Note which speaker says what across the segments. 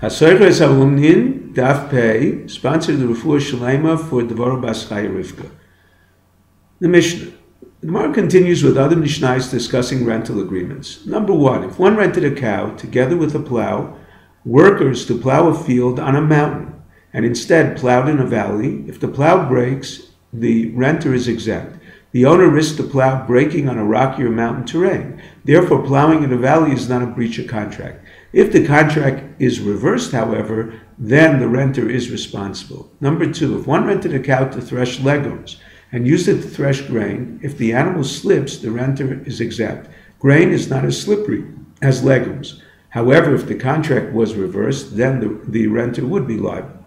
Speaker 1: Hasoiches Alumnin, Daf Pei, sponsored the Refuah Shalema for Devorah Bas Chaya Rivka. The Mishnah. The Gemara continues with other Mishnahs discussing rental agreements. Number one, if one rented a cow together with a plow, workers to plow a field on a mountain, and instead plowed in a valley, if the plow breaks, the renter is exempt. The owner risks the plow breaking on a rocky or mountain terrain. Therefore, plowing in a valley is not a breach of contract. If the contract is reversed, however, then the renter is responsible. Number two, if one rented a cow to thresh legumes and used it to thresh grain, if the animal slips, the renter is exempt. Grain is not as slippery as legumes. However, if the contract was reversed, then the, the renter would be liable.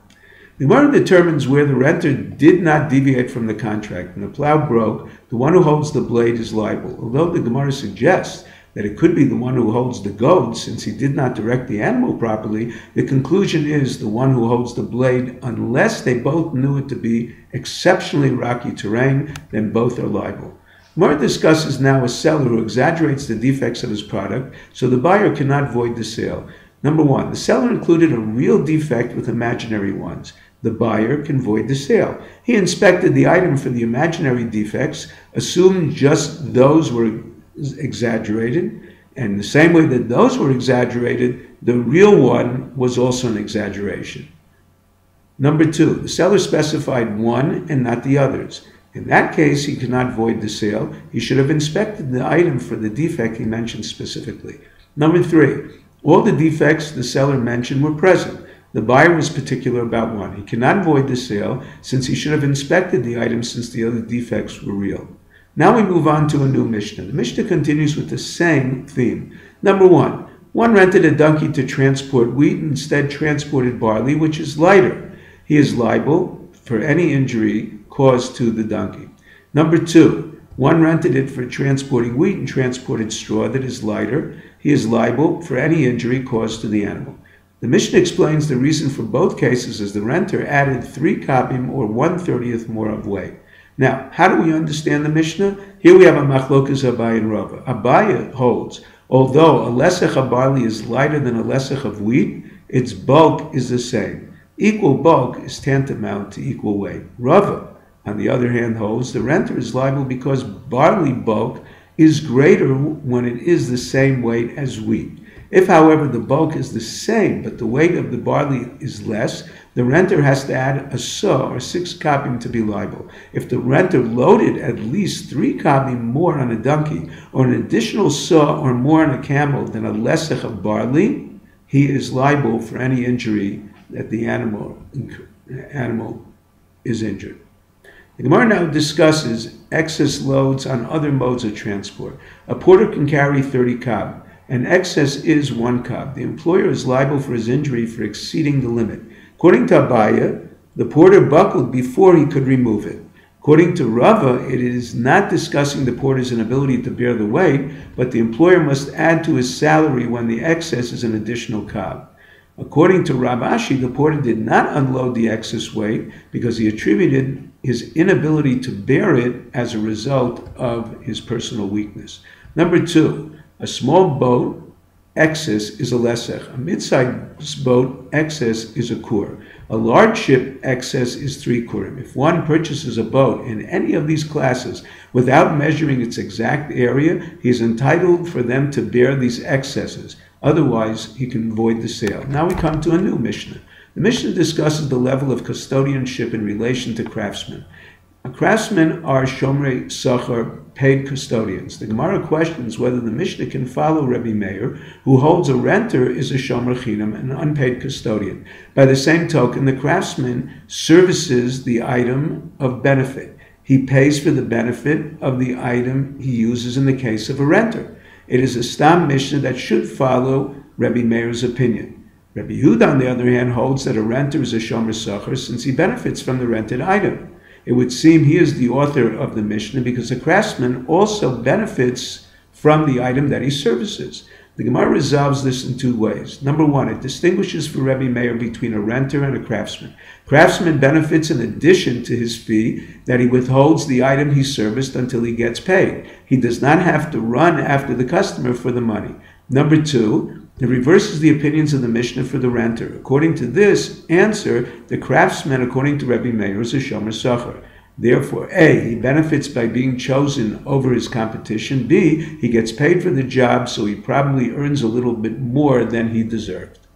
Speaker 1: The Gemara determines where the renter did not deviate from the contract and the plow broke, the one who holds the blade is liable. Although the Gemara suggests that it could be the one who holds the goad, since he did not direct the animal properly, the conclusion is the one who holds the blade, unless they both knew it to be exceptionally rocky terrain, then both are liable. Murr discusses now a seller who exaggerates the defects of his product, so the buyer cannot void the sale. Number one, the seller included a real defect with imaginary ones. The buyer can void the sale. He inspected the item for the imaginary defects, assumed just those were exaggerated, and the same way that those were exaggerated, the real one was also an exaggeration. Number two, the seller specified one and not the others. In that case, he cannot void the sale. He should have inspected the item for the defect he mentioned specifically. Number three, all the defects the seller mentioned were present. The buyer was particular about one. He cannot void the sale since he should have inspected the item since the other defects were real. Now we move on to a new Mishnah. The Mishnah continues with the same theme. Number one, one rented a donkey to transport wheat and instead transported barley, which is lighter. He is liable for any injury caused to the donkey. Number two, one rented it for transporting wheat and transported straw that is lighter. He is liable for any injury caused to the animal. The Mishnah explains the reason for both cases as the renter added three kabim or one thirtieth more of weight. Now, how do we understand the Mishnah? Here we have a machlokas Abaye and Rava. Abaye holds, although a lesech of barley is lighter than a lesech of wheat, its bulk is the same. Equal bulk is tantamount to equal weight. Rava, on the other hand, holds the renter is liable because barley bulk is greater when it is the same weight as wheat. If, however, the bulk is the same, but the weight of the barley is less, the renter has to add a se'ah or six kabim to be liable. If the renter loaded at least three kabim more on a donkey, or an additional se'ah or more on a camel than a lesech of barley, he is liable for any injury that the animal, animal is injured. The Gemara now discusses excess loads on other modes of transport. A porter can carry 30 kab and excess is one kab. The employer is liable for his injury for exceeding the limit. According to Abaye, the porter buckled before he could remove it. According to Rava, it is not discussing the porter's inability to bear the weight, but the employer must add to his salary when the excess is an additional kab. According to Rav Ashi, the porter did not unload the excess weight because he attributed his inability to bear it as a result of his personal weakness. Number two, a small boat excess is a lesech. A mid-sized boat excess is a kur. A large ship excess is three kurim. If one purchases a boat in any of these classes without measuring its exact area, he is entitled for them to bear these excesses. Otherwise, he can void the sale. Now we come to a new Mishnah. The Mishnah discusses the level of custodianship in relation to craftsmen. Craftsmen are Shomrei Sachar, paid custodians. The Gemara questions whether the Mishnah can follow Rebbe Meir, who holds a renter is a Shomer Chinam, an unpaid custodian. By the same token, the craftsman services the item of benefit. He pays for the benefit of the item he uses in the case of a renter. It is a Stam Mishnah that should follow Rebbe Meir's opinion. Rebbe Yehuda, on the other hand, holds that a renter is a Shomer Sachar since he benefits from the rented item it would seem he is the author of the Mishnah because the craftsman also benefits from the item that he services. The Gemara resolves this in two ways. Number one, it distinguishes for Rebbe Meir between a renter and a craftsman. Craftsman benefits in addition to his fee that he withholds the item he serviced until he gets paid. He does not have to run after the customer for the money. Number two, It reverses the opinions of the Mishnah for the renter. According to this answer, the craftsman, according to Rabbi Meir, is a Shomer Sachar. Therefore, A, he benefits by being chosen over his competition. B, he gets paid for the job, so he probably earns a little bit more than he deserved.